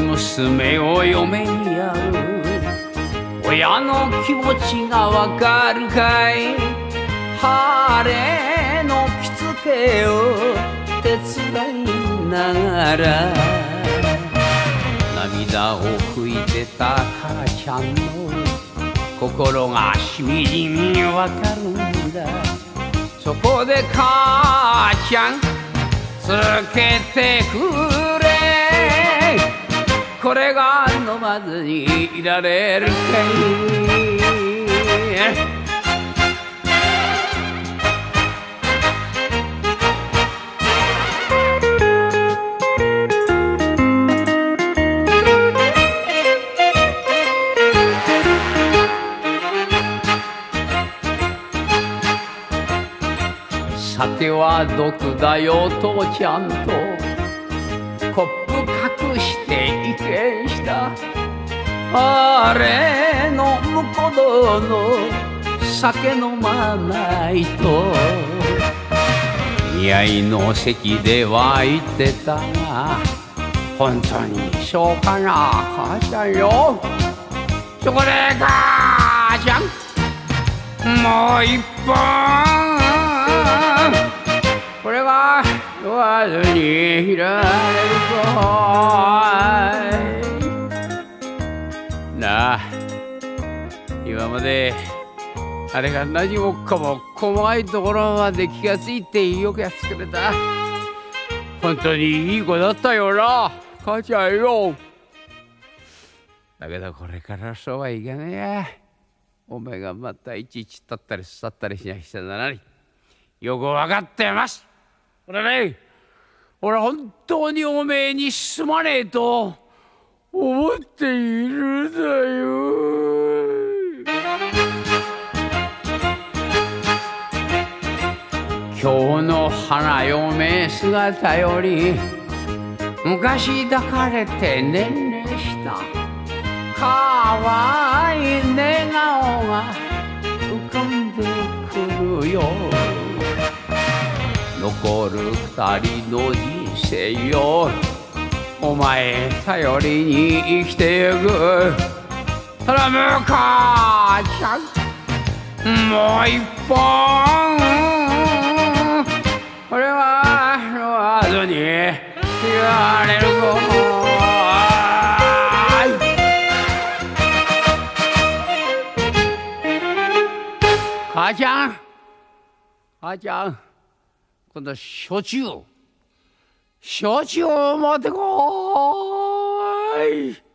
娘を嫁にやる。親の気持ちがわかるかい。晴れの着付けを手伝いながら。涙を拭いてた母ちゃんの心がしみじみわかるんだ。そこで母ちゃんつけてくこれが飲まずにいられるかい。さては毒だよ父ちゃんと。コッして意見した？あれの婿殿酒飲まないと。見合いの席では言ってたが本当にそうかな母ちゃんよ。そこで母ちゃんもう一本。これが酔わずに。まであれが何もかも細かいところまで気がついてよくやってくれた。本当にいい子だったよな。母ちゃんよ。だけどこれからそうはいかねえ。お前がまたいちいち立ったり座ったりしなくちゃならない。よく分かってます。俺ね。俺本当におめえにすまねえと思っているんだよ。今日の花嫁姿より昔抱かれて年齢したかわいい寝顔が浮かんでくるよ。残る二人の人生よお前頼りに生きてゆく。頼む母ちゃんもう一本。あちゃん。あちゃん今度は焼酎焼酎を持ってこい。